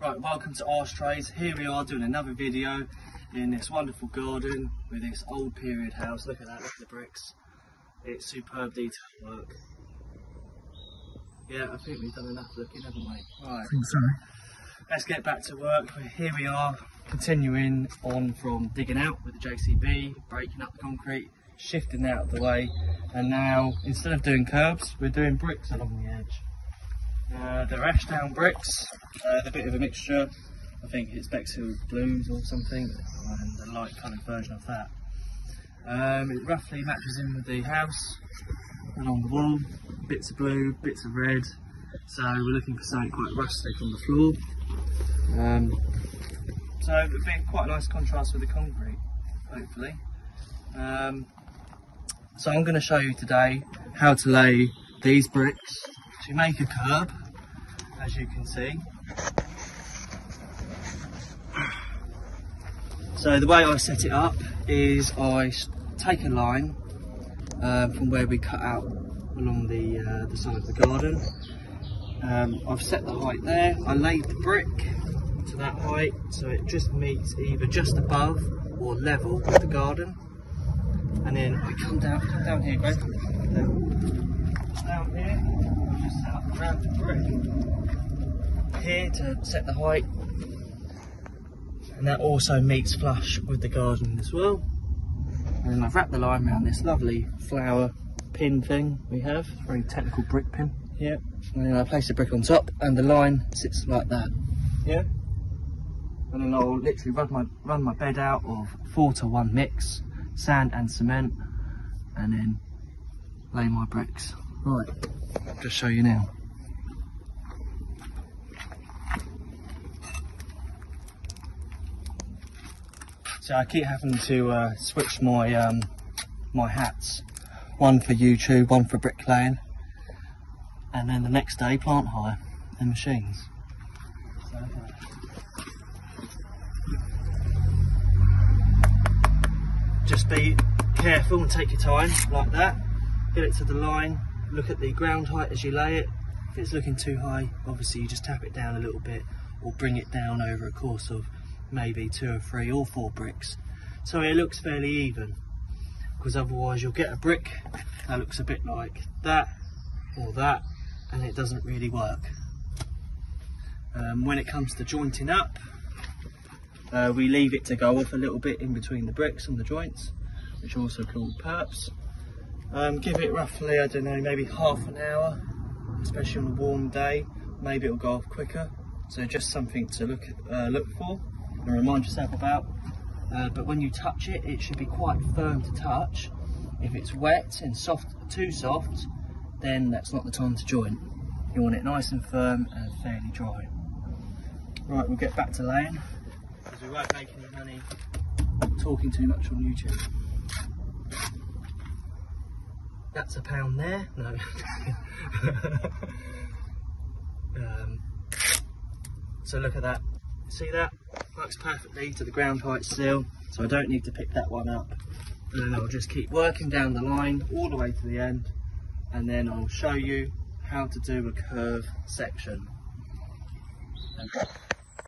Right, welcome to Ask Trades. Here we are doing another video in this wonderful garden with this old period house. Look at that, look at the bricks. It's superb detail work. Yeah, I think we've done enough looking, haven't we? Right, so. let's get back to work. Here we are, continuing on from digging out with the JCB, breaking up the concrete, shifting out of the way, and now instead of doing curbs, we're doing bricks along the edge. Uh, they're Ashdown bricks, uh, a bit of a mixture. I think it's Bexhill Blues or something, and a light coloured version of that. Um, it roughly matches in with the house along the wall, bits of blue, bits of red. So we're looking for something quite rustic on the floor. Um, so it would be quite a nice contrast with the concrete, hopefully. Um, so I'm going to show you today how to lay these bricks to make a curb, as you can see. So the way I set it up is I take a line uh, from where we cut out along the, uh, the side of the garden. Um, I've set the height there. I laid the brick to that height so it just meets either just above or level with the garden. And then I come down, come down here. Down, here, just set up around the brick. Here to set the height. And that also meets flush with the garden as well. And then I've wrapped the line around this lovely flower pin thing we have. Very technical brick pin. Yep. And then I place the brick on top and the line sits like that. Yeah. And then I'll literally run my run my bed out of four to one mix, sand and cement, and then lay my bricks. Right. I'll just show you now. So I keep having to uh, switch my um, my hats, one for YouTube, one for bricklaying and then the next day plant hire and machines. Just be careful and take your time like that. Get it to the line, look at the ground height as you lay it. If it's looking too high, obviously you just tap it down a little bit or bring it down over a course of maybe two or three or four bricks. So it looks fairly even because otherwise you'll get a brick that looks a bit like that or that and it doesn't really work. Um, when it comes to jointing up, uh, we leave it to go off a little bit in between the bricks and the joints, which are also called perps. Um, give it roughly, I don't know, maybe half an hour, especially on a warm day. Maybe it'll go off quicker. So just something to look uh, look for and remind yourself about. Uh, but when you touch it, it should be quite firm to touch. If it's wet and soft, too soft, then that's not the time to join. You want it nice and firm and fairly dry. Right, we'll get back to laying because we won't make any money talking too much on YouTube. That's a pound there. No. um, so look at that. See that? Works perfectly to the ground height still. So I don't need to pick that one up. And then I'll just keep working down the line all the way to the end and then I'll show you how to do a curve section. Okay.